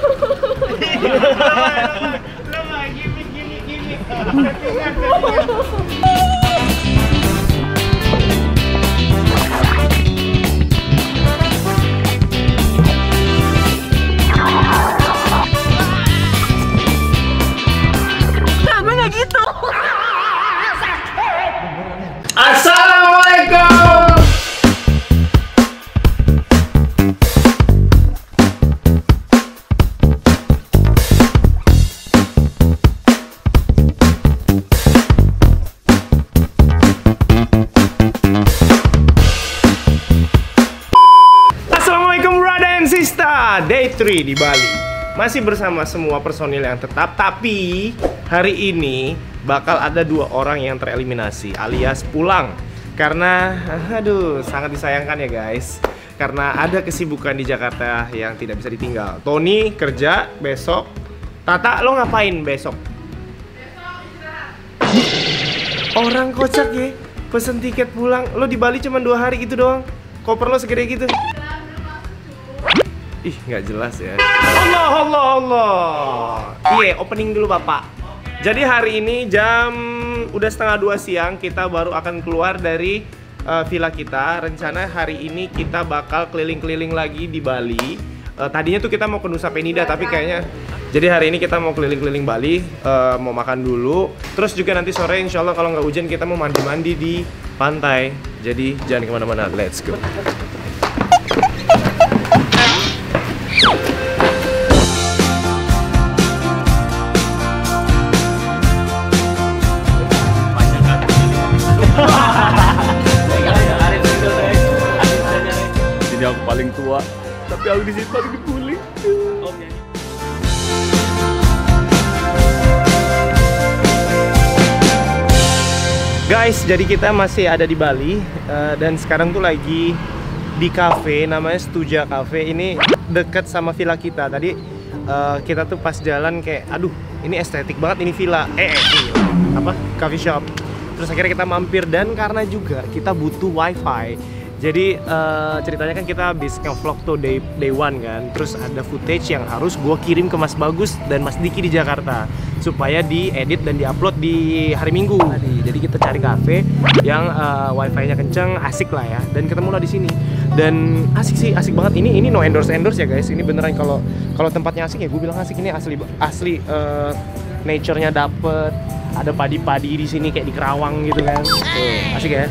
Lama, lama, lama, give me, give me, give me. 3 di Bali. Masih bersama semua personil yang tetap Tapi hari ini bakal ada dua orang yang tereliminasi alias pulang. Karena aduh sangat disayangkan ya guys. Karena ada kesibukan di Jakarta yang tidak bisa ditinggal. Tony kerja besok. Tata lo ngapain besok? Orang kocak ya Pesen tiket pulang. Lo di Bali cuma dua hari gitu doang. Koper lo segede gitu Ih, nggak jelas ya. Allah, Allah, Allah. Iya, opening dulu Bapak. Jadi hari ini jam udah setengah dua siang kita baru akan keluar dari uh, villa kita. Rencana hari ini kita bakal keliling-keliling lagi di Bali. Uh, tadinya tuh kita mau ke Nusa Penida tapi kayaknya jadi hari ini kita mau keliling-keliling Bali, uh, mau makan dulu. Terus juga nanti sore insya Allah kalau nggak hujan kita mau mandi-mandi di pantai. Jadi jangan ke mana-mana, let's go. Paling tua, tapi aku di sini paling dibully. Guys, jadi kita masih ada di Bali eh, dan sekarang tuh lagi di cafe namanya Stuja Cafe. Ini deket sama villa kita. Tadi eh, kita tuh pas jalan kayak, aduh, ini estetik banget ini villa. Eh, eh, apa? Coffee shop. Terus akhirnya kita mampir dan karena juga kita butuh wifi. Jadi eh, ceritanya kan kita habis nge-vlog tuh day, day one kan. Terus ada footage yang harus gue kirim ke Mas Bagus dan Mas Diki di Jakarta Supaya diedit dan diupload di hari Minggu. Jadi kita cari cafe yang eh, wifi-nya kenceng, asik lah ya. Dan ketemu lah di sini. Dan asik sih, asik banget. Ini ini no endorse-endorse ya guys. Ini beneran kalau kalau tempatnya asik ya gue bilang asik. Ini asli asli eh, nature-nya dapet. Ada padi-padi di sini kayak di Kerawang gitu kan. Asik ya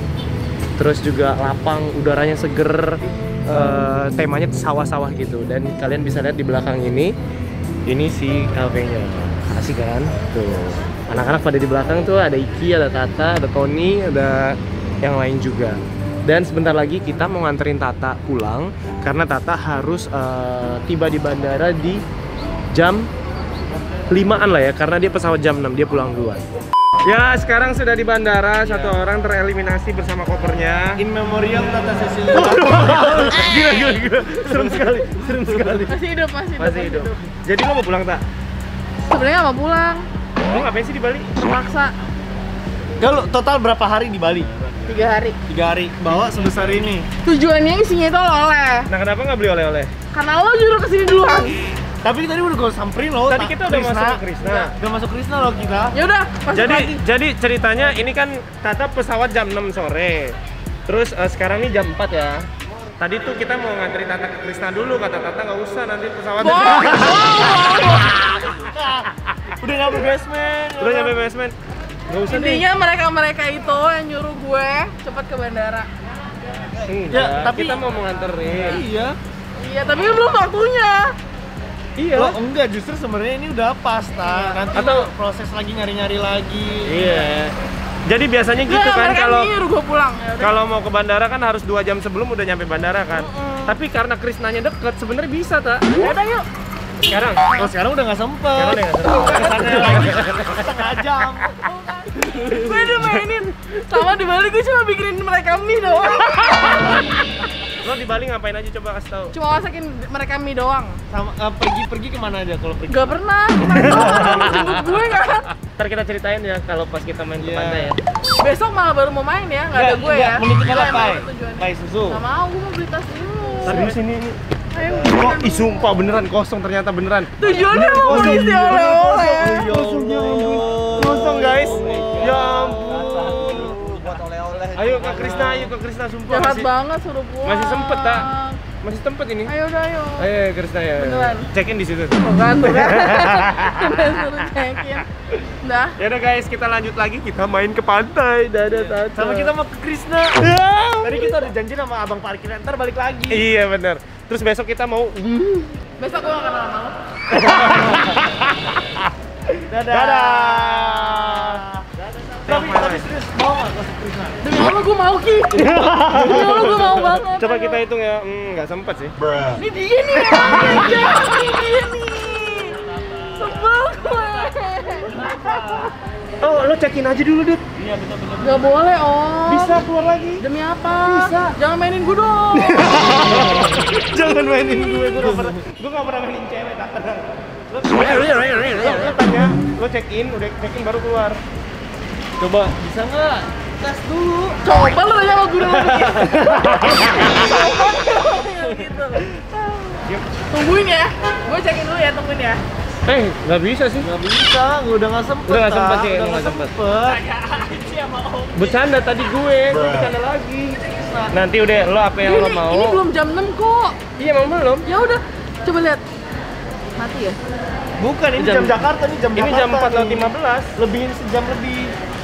terus juga lapang udaranya seger eh, temanya sawah-sawah gitu. Dan kalian bisa lihat di belakang ini ini si kafenya. Asik kan? Tuh. Anak-anak pada di belakang tuh ada Iki ada Tata ada Tony ada yang lain juga. Dan sebentar lagi kita mau nganterin Tata pulang karena Tata harus eh, tiba di bandara di jam 5an lah ya karena dia pesawat jam 6 dia pulang duluan Ya, sekarang sudah di bandara, satu orang tereliminasi bersama kopernya. In memoriam Tata Cecilia. gila, gila, gila. Serem sekali, serem sekali. Masih hidup, masih hidup. Masih hidup. Jadi lo mau pulang tak? Sebenarnya mau pulang. Lo ngapain sih di Bali? Terpaksa Kalau total berapa hari di Bali? tiga hari. Tiga hari. Bawa sebesar ini. Tujuannya isinya itu oleh. Nah, kenapa nggak beli oleh-oleh? Karena lo juru ke sini duluan. Tapi tadi udah gue samperin loh. Tadi Ta- kita udah masuk ke Krishna. Udah, udah masuk Krishna loh kita. Ya udah, masuk Jadi, lagi. jadi ceritanya ini kan Tata pesawat jam 6 sore. Terus eh, sekarang ini jam 4 ya. Tadi tuh kita mau nganterin Tata ke Krishna dulu, kata Tata nggak usah nanti pesawat Bohong, Udah nyampe basement. Udah nyampe basement. Nggak usah. Intinya mereka-mereka itu yang nyuruh gue cepet ke bandara. Enggak, Ya, tapi- kita mau nganterin. Iya. Iya, tapi kan belum waktunya. Iya. Lo enggak justru sebenarnya ini udah pas ta. Nanti Atau- proses lagi nyari-nyari lagi. Iya. Jadi biasanya gitu Nggak, kan kalau. Ya kalau mau ke bandara kan harus dua jam sebelum udah nyampe bandara kan. Tapi karena Krisnanya deket sebenarnya bisa tak? Ya udah yuk. Sekarang. Oh sekarang udah nggak sempet. Sekarang udah nggak sempet. Lagi setengah jam. Gue udah mainin. Sama di Bali gue cuma bikinin mereka mie doang. Lo di Bali ngapain aja coba kasih tahu. Cuma masakin mereka mie doang. Sama eh, pergi-pergi ke mana aja kalau pergi? Gak pernah. Jemput gue kan. Ntar kita ceritain ya kalau pas kita main ke Iya. pantai ya. Besok malah baru mau main ya, nggak ada gue ya. Menitipkan apa? Pai susu. Gak mau, gue mau beli tas dulu. Serius ini. Ayo. Kok, ih sumpah beneran kosong ternyata beneran. Tujuannya mau ngisi oleh-oleh. Kosongnya kosong guys. Ayo Kak Krisna, ayo Kak Krisna sumpah Jahat masih, banget suruh pulang. masih sempet tak? Masih sempet ini. Ayo udah ayo. Ayo Krisna ya. Beneran. Check in di situ. Tuh kan, tuh kan. Udah suruh cekin. Udah. Ya udah guys, kita lanjut lagi. Kita main ke pantai. Dadah Tata. Sama kita mau ke Krishna. Ya. Tadi kita udah janji sama abang parkir ntar balik lagi. Iya bener. Terus besok kita mau Besok gua gak kenal sama lo. Dadah. Dadah. Tapi tapi serius mau nggak ke Krishna? Demi Allah gua mau Ki. Demi Allah gua mau banget. Coba kita hitung ya. Hmm, nggak sempet sih. Ini dia nih Ini dia nih. Sebel gue. Oh, lo check in aja dulu, Dut. Iya betul betul. Gak boleh om. Bisa keluar lagi. Demi apa? Bisa. Jangan mainin gue dong. Jangan mainin gue, gue gak pernah, gue gak pernah mainin cewek, tak tenang. Lo, lo, lo tanya, lo check in, udah check in baru keluar. Coba bisa nggak? Tes dulu. Coba lu tanya sama guru lu gitu. Tungguin ya. Gue cekin dulu ya, tungguin ya. Eh, nggak bisa sih. Nggak bisa, gua udah nggak sempet. Udah nggak sempet sih, udah nggak sempet. sempet. Bercanda tadi gue, gue bercanda lagi. Nanti udah lo apa yang ini, lo mau? ini belum jam 6 kok. Iya, emang belum. Ya udah, coba lihat. Mati ya? Bukan ini Jam- jam, Jakarta nih jam Ini Jakarta. jam 4 lewat nih. 15. Lebihin sejam lebih.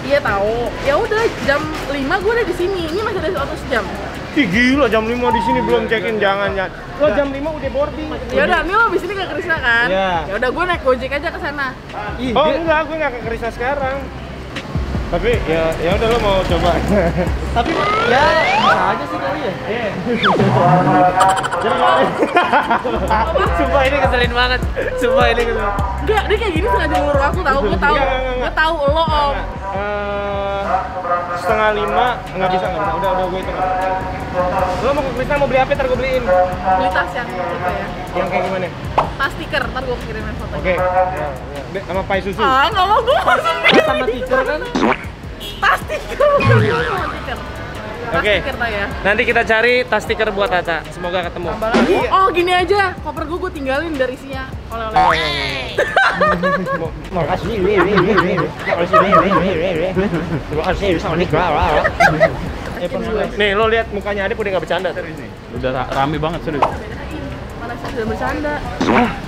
Iya tahu. Ya udah jam 5 gue udah di sini. Ini masih ada waktu sejam. Ih gila jam 5 di sini belum check in jangan ya. Lo jam 5 udah boarding. Ya udah, ini lo abis ini ke Krisna kan? Iya. Ya udah gue naik Gojek aja ke sana. Ih, Oh enggak, gue nggak ke Krishna sekarang. Tapi ya ya udah lo mau coba. tapi ya bisa aja sih kali ya. Iya. Sumpah ini keselin banget. Sumpah ini keselin. Enggak, dia kayak gini sengaja ngurur aku tahu. Gue tahu. Enggak, enggak, enggak. Gue tahu lo om. Eh, setengah lima nggak bisa nggak bisa. Udah udah gue hitung. Lo mau mau beli apa? Ntar gue beliin. Beli tas yang itu ya. Yang kayak gimana? Tas stiker, ntar gue kirimin fotonya. Oke. Ya, ya. Be- Sama pai susu. Ah, nggak mau gue. Sama tiker kan? Tas stiker, bukan sama stiker. Oke. tak ya. Nanti kita cari tas stiker buat Aca. Semoga ketemu. Oh gini aja, koper gue gue tinggalin dari isinya oleh-oleh. Makasih. Nih lo lihat mukanya Adip udah nggak bercanda serius nih. Udah ra- rame banget serius. Mana sih sudah bercanda?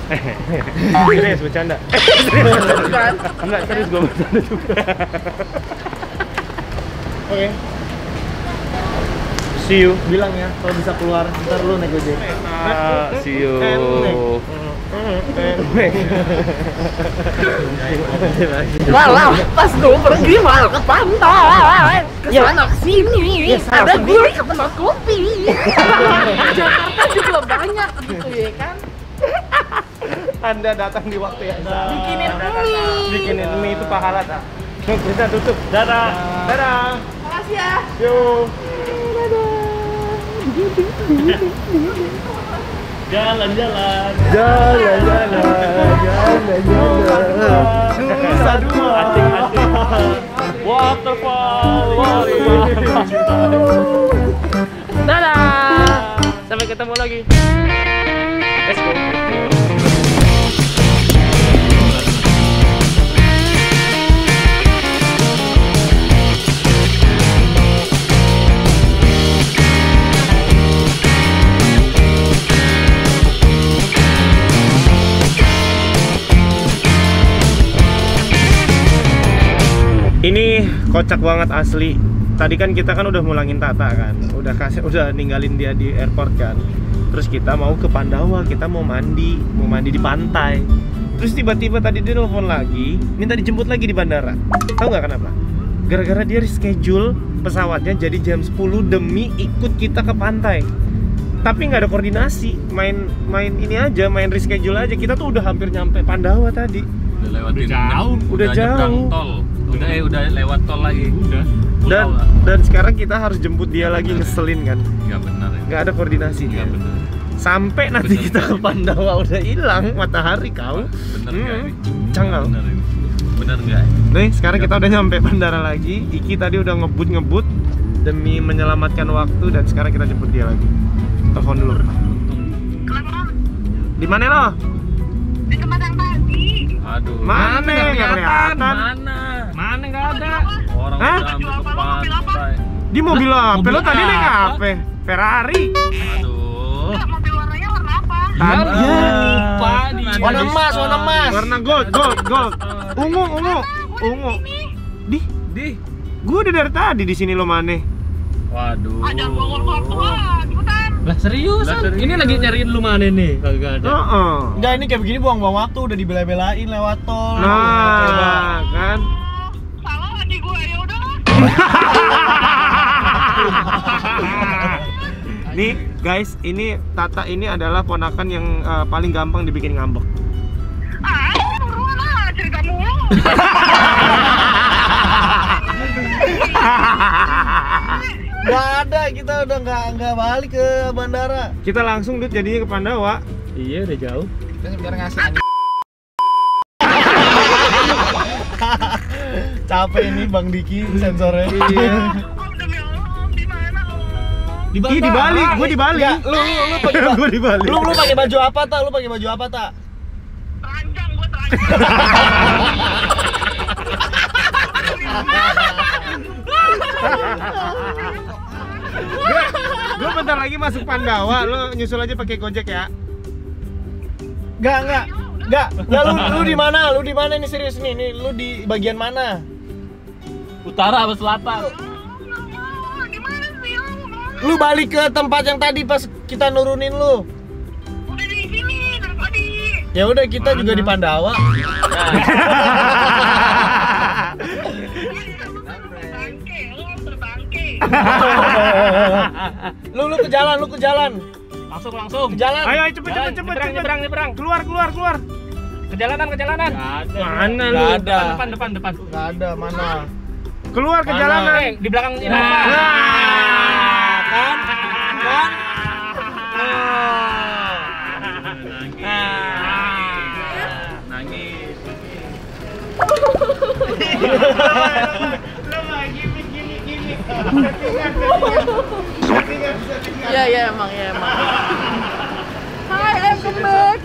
Serius bercanda. Kan? Enggak serius gua bercanda juga. Oke. See you. Bilang ya kalau bisa keluar ntar lu naik gojek. Ah, see you. Malah pas gue pergi malah ke pantai Ke sana ke sini Ada gue ke tempat kopi Jakarta juga banyak gitu ya kan Anda datang di waktu yang salah. Bikinin mie Bikinin mie itu pahala tak? Yuk, kita tutup. Dadah. Dadah. Makasih ya Yuk. Jalan-jalan. Jalan, jalan, jalan, jalan. Nusa dua. Asik-asik. Waterfall. Dadah. Sampai ketemu lagi. Let's go. Kocak banget asli. Tadi kan kita kan udah mulangin Tata kan, udah kasih, udah ninggalin dia di airport kan. Terus kita mau ke Pandawa, kita mau mandi, mau mandi di pantai. Terus tiba-tiba tadi dia telepon lagi, minta dijemput lagi di bandara. Tahu nggak kenapa? Gara-gara dia reschedule pesawatnya jadi jam 10 demi ikut kita ke pantai. Tapi nggak ada koordinasi, main main ini aja, main reschedule aja. Kita tuh udah hampir nyampe Pandawa tadi. Udah lewatin Udah jauh. Udah jauh. tol. Udah eh udah lewat tol lagi. Udah. Dan dan sekarang kita harus jemput dia lagi ngeselin kan. Enggak benar ya. nggak ada koordinasi Enggak dia. benar. Sampai nanti Bener kita ke nggak? Pandawa udah hilang matahari kau. Bener enggak Hmm, kau. Bener. Bener enggak? Nih, sekarang kita udah nyampe bandara lagi. Iki tadi udah ngebut-ngebut demi menyelamatkan waktu dan sekarang kita jemput dia lagi. Telepon dulu. Di mana lo? Di tempat yang tadi. Aduh. Mana? Nggak kelihatan. Mana? Mana nggak ada? Orang Hah? udah ambil ke pantai. Di mobil apa? Mobil Lo tadi naik apa? apa? Ferrari. Aduh. Enggak, mobil warnanya warna apa? Tadi. lupa di Warna emas, warna emas. Warna gold, gold, gold. Ungu, ungu, ungu. Di, Di. gue udah dari tadi di sini lo mana? Waduh. Ada ah, cepetan. Lah seriusan? Serius. Ini lagi nyariin lu mana nih? Kagak ada. Heeh. Enggak, ini kayak begini buang-buang waktu udah dibela-belain lewat tol. Nah, kan. Oh, salah adik gue ya udah. Nih guys, ini Tata ini adalah ponakan yang eh, paling gampang dibikin ngambek. Ah, buruan cerita mulu. Enggak ada, kita udah nggak nggak balik ke bandara. Kita langsung Dut jadinya ke Pandawa. Iya udah jauh. Kita sebenarnya ngasih Capek ini Bang Diki sensornya. Demi Allah, di mana oh? Di Bali, gue di Bali. Enggak, lu lu lu pakai Gue di Bali. lu lu pakai baju apa tak? Lu pakai baju apa tak? Telanjang gue telanjang. Gue bentar lagi masuk Pandawa, lo nyusul aja pakai Gojek ya. Enggak, enggak. Enggak. Enggak lu lu di mana? Lu di mana nih serius nih? Nih lu di bagian mana? Utara apa selatan? Mana lu? Lu balik ke tempat yang tadi pas kita nurunin lu. Udah di sini tadi. Ya udah kita juga di Pandawa. Lu lu lu ke jalan, lu ke jalan. Langsung langsung. Ke jalan. Ayo, ayo cepet, Jalan, cepet, cepet, nyebrang, cepet. nyebrang, nyebrang. Keluar, keluar, keluar. Kejalanan, kejalanan. Mana Nggak lu? ada. Depan, depan, depan. Enggak ada mana. Keluar ke jalanan. Eh, di belakang ini. Nah. kan? Kan? Nangis. Iya, iya emang, iya emang. Hai, I'm back.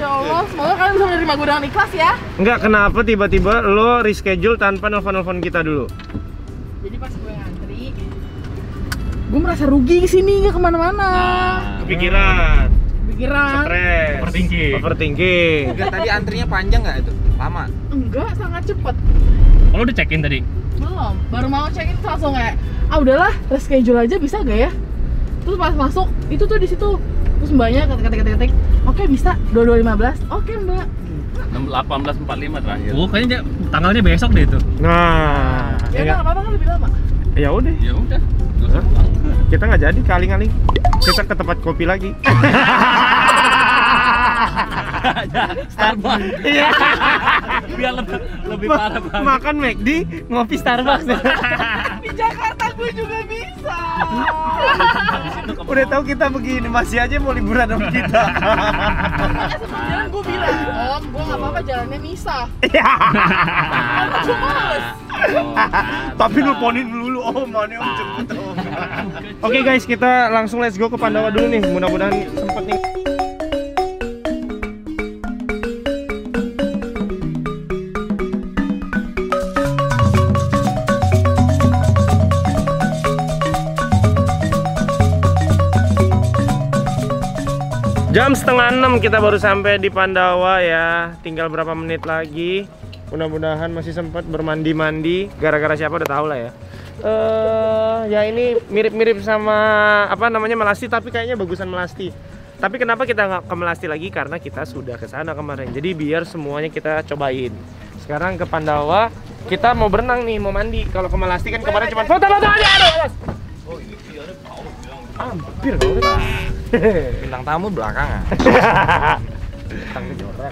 Ya Allah, semoga kalian bisa menerima gue dengan ikhlas ya. Enggak, kenapa tiba-tiba lo reschedule tanpa nelfon-nelfon kita dulu? Jadi pas gue ngantri, gue merasa rugi sini nggak ke mana-mana. Kepikiran, Pikiran stres, Overthinking. overthinking. Enggak, tadi antrinya panjang nggak itu? Lama. enggak sangat cepet. Oh, lu udah check-in tadi? Belum, baru mau check in langsung kayak, ah udahlah, reschedule aja bisa gak ya? Terus pas masuk, itu tuh di situ. Terus mbaknya ketik-ketik-ketik, oke bisa, 2215, oke mbak. 1845 terakhir. Oh, kayaknya dia- tanggalnya besok deh itu. Nah, Ya ya, nggak apa-apa kan lebih lama. ya udah. Ya udah. Kita nggak jadi kaling-kaling. Kita ke tempat kopi lagi. Starbucks. Iya. Biar lebih, lebih parah banget. Makan McD, ngopi Starbucks. Di Jakarta gue juga bisa. Udah tahu kita begini, masih aja mau liburan sama kita. Jalan gue bilang, om, gue nggak apa-apa jalannya misah. Iya. Karena gue males. Tapi nelponin dulu, oh mana om jemput om. Oke guys, kita langsung let's go ke Pandawa dulu nih. Mudah-mudahan sempet nih. Jam setengah enam kita baru sampai di Pandawa ya. Tinggal berapa menit lagi. Mudah-mudahan masih sempat bermandi-mandi. Gara-gara siapa udah tahu lah ya. Eh ya ini mirip-mirip sama apa namanya Melasti tapi kayaknya bagusan Melasti. Tapi kenapa kita nggak ke Melasti lagi? Karena kita sudah ke sana kemarin. Jadi biar semuanya kita cobain. Sekarang ke Pandawa, kita mau berenang nih, mau mandi. Kalau ke Melasti kan kemarin cuma foto-foto aja. Aduh, awas. Hampir kau Bintang tamu belakangan. bintang kejora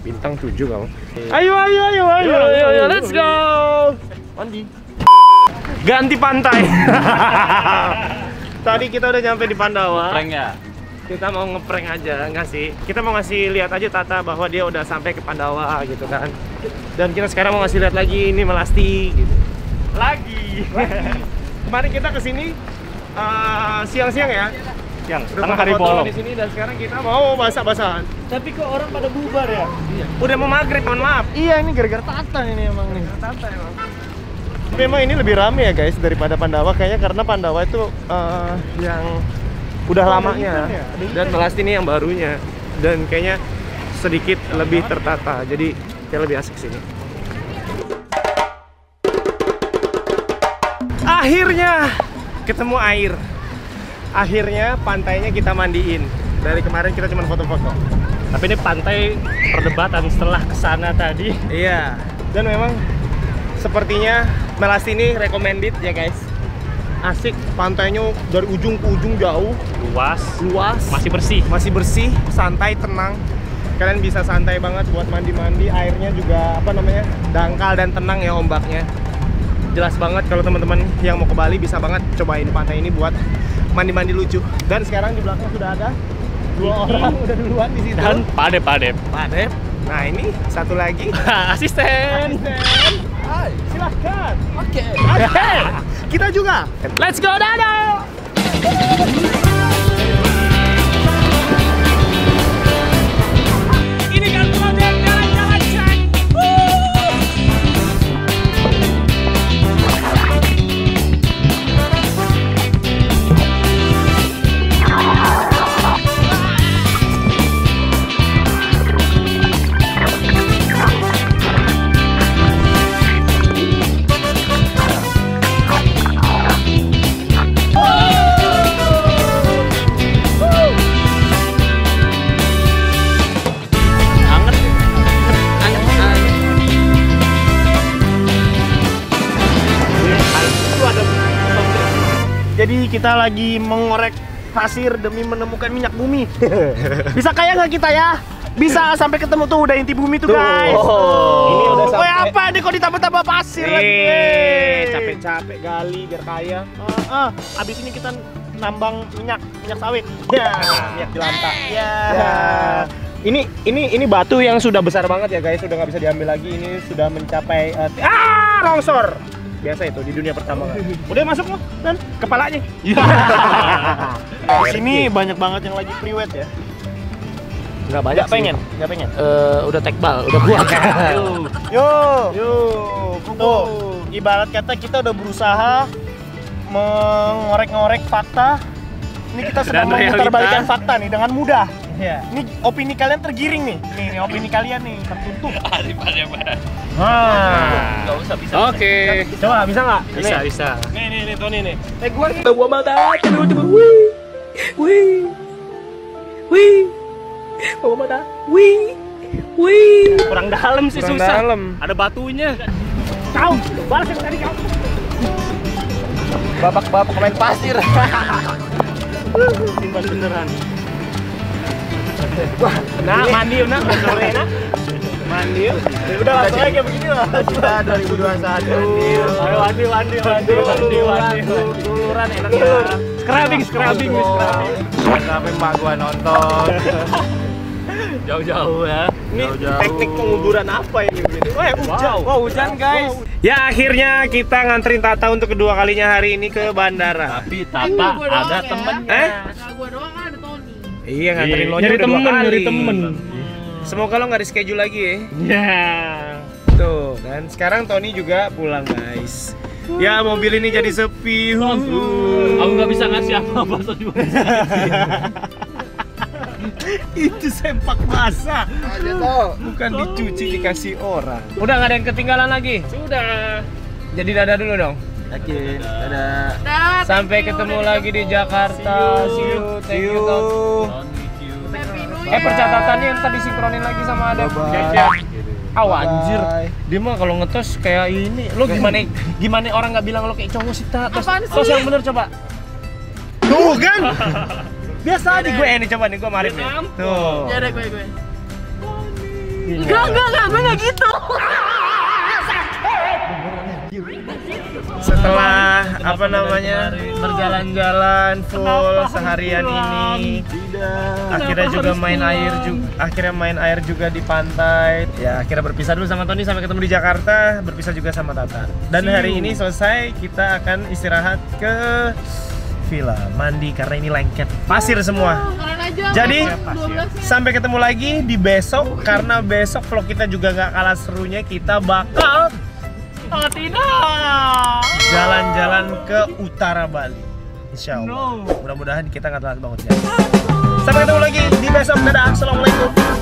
bintang 7 kamu. Ayo ayo ayo ayo. Ayo, ayo let's go. Mandi. Ganti pantai. Tadi kita udah nyampe di Pandawa. Prank ya? kita mau ngeprank aja enggak sih? Kita mau ngasih lihat aja Tata bahwa dia udah sampai ke Pandawa gitu kan? Dan kita sekarang mau ngasih lihat lagi ini Melasti gitu. Lagi. Kemarin kita ke sini eh, siang-siang ya siang. Udah Tengah hari bolong. di sini dan sekarang kita mau basah-basahan. Tapi kok orang pada bubar ya? Iya. Udah mau maghrib, mohon maaf. Iya, ini gara-gara Tata ini emang nih. Tata emang. Memang ini lebih rame ya guys daripada Pandawa kayaknya karena Pandawa itu eh, yang udah lamanya ya? Ada dan Melasti ini yang barunya dan kayaknya sedikit lebih tertata jadi kayak lebih asik sini. Akhirnya ketemu air. Akhirnya pantainya kita mandiin. Dari kemarin kita cuma foto-foto. Tapi ini pantai perdebatan setelah ke sana tadi. Iya. Dan memang sepertinya Melasti ini recommended ya guys. Asik, pantainya dari ujung ke ujung jauh, Luas, luas, masih bersih. masih bersih, santai, tenang. Kalian bisa santai banget buat mandi-mandi, airnya juga apa namanya? dangkal dan tenang ya ombaknya. Jelas banget kalau teman-teman yang mau ke Bali bisa banget cobain pantai ini buat mandi-mandi lucu. Dan sekarang di belakang sudah ada dua orang udah duluan di situ. Dan padep-padep. Padep. Nah ini satu lagi. Asisten. Asisten. Hai, silahkan. Oke. Oke. Kita juga. Let's go Dado. Kita lagi mengorek pasir demi menemukan minyak bumi. Bisa kaya nggak kita ya? Bisa sampai ketemu tuh udah inti bumi tuh guys. Oh. Ini udah sampai. Woi, apa nih kok ditambah-tambah pasir lagi? Capek-capek gali biar kaya. Ah, ah. abis ini kita nambang minyak, minyak sawit. Ya, minyak jelantah. Ya. Ini ini ini batu yang sudah besar banget ya guys, sudah nggak bisa diambil lagi. Ini sudah mencapai ti- ah longsor. Biasa itu di dunia pertama kan. Udah masuk loh dan kepalanya. Sini banyak banget yang lagi priwet ya. Enggak banyak Nggak pengen, nggak pengen. Eh, udah tekbal, udah kuat. Yo, yo, tuh. Ibarat kata kita udah berusaha mengorek-ngorek fakta. Ini kita sedang Dan memutarbalikkan fakta nih dengan mudah. Ini opini kalian tergiring nih. Nih, nih opini kalian nih tertutup. Nah. Enggak usah bisa. Oke. Coba bisa nggak? Bisa, Nih. bisa. Nih, nih, nih, Tony nih. Eh, gua nih. Gua mata tiba-tiba wih. Wih. Wih. Gua mata wih. Wih. Kurang dalam sih Kurang susah. dalam. Ada batunya. Kau, balas yang tadi kau. Babak-babak main pasir. Timbal beneran. Wah, nah mandi yuk, nak. Sore, nak. Mandi yuk. Udah langsung aja kayak begini lah. Kita 2021. Ayo mandi, mandi, mandi, mandi, mandi. Duluran enak ya. Scrubbing, scrubbing, scrubbing. Sampai mak gua nonton. Jauh-jauh ya. Ini Jauh-jauh. teknik penguburan apa ini? Wah, hujan. Wow. Wah, hujan, guys. Ya, akhirnya kita nganterin Tata untuk kedua kalinya hari ini ke bandara. Tapi Tata ada ya. temennya. Eh? Iya, nganterin lo Nyari temen, kali. nyari temen. Semoga lo nggak reschedule lagi ya. Ya. Tuh, dan sekarang Tony juga pulang, guys. Ya, mobil ini jadi sepi. Aku nggak bisa ngasih apa-apa juga. Itu sempak masa. Tuh. Bukan dicuci dikasih orang. Udah nggak ada yang ketinggalan lagi. Sudah. Jadi dadah dulu dong. Yakin. Dadah. Dah, Sampai ketemu lagi di Jakarta. See you. Thank you. Eh Year. percatatannya ntar disinkronin lagi sama. Bye-bye. Jajan. Aw anjir. Dia mah kalau ngetos kayak ini. Lo gimana gimana orang nggak bilang lo kayak cowok sih ta? Tos, Apaan tos sih? yang bener coba. Tuh kan. Biasa aja gue ini coba nih gue marip nih. Tuh. Ya udah gue gue. Enggak, enggak, enggak, gue enggak gitu. Setelah apa namanya berjalan-jalan full seharian ini, akhirnya juga main air juga, akhirnya main air juga di pantai. Ya akhirnya berpisah dulu sama Tony sampai ketemu di Jakarta, berpisah juga sama Tata. Dan hari ini selesai kita akan istirahat ke villa, mandi karena ini lengket, pasir semua. Keren aja. Jadi, Pasir. 12 Sampai ketemu lagi di besok karena besok vlog kita juga nggak kalah serunya kita bakal oh tidak jalan-jalan ke utara Bali. Insya Allah. Mudah-mudahan kita nggak telat banget ya. Sampai ketemu lagi di besok. Dadah. Assalamualaikum.